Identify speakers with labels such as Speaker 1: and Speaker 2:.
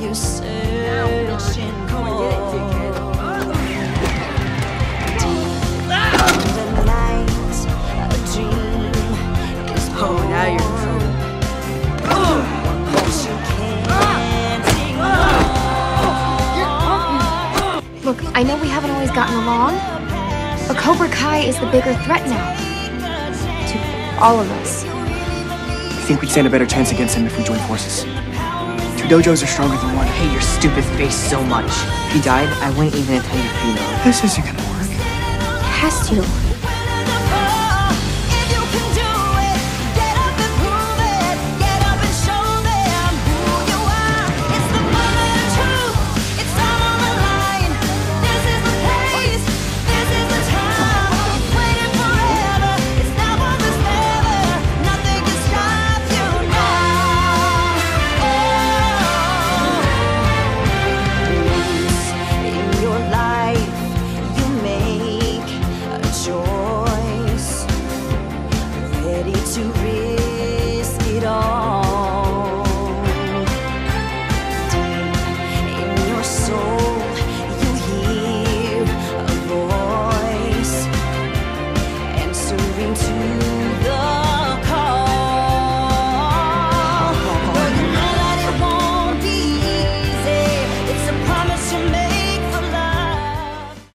Speaker 1: you searching for? Oh, now you're.
Speaker 2: Look, I know we haven't always gotten along, but Cobra Kai is the bigger threat now. To all of us. I
Speaker 3: think we'd stand a better chance against him if we joined forces. Two dojos are stronger than one. hate
Speaker 2: your stupid face so much. If he died, I wouldn't even attend your funeral.
Speaker 3: This isn't gonna work. It
Speaker 2: has to.
Speaker 1: serving to